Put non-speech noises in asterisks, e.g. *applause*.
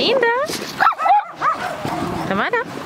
Linda. *laughs* Tamara.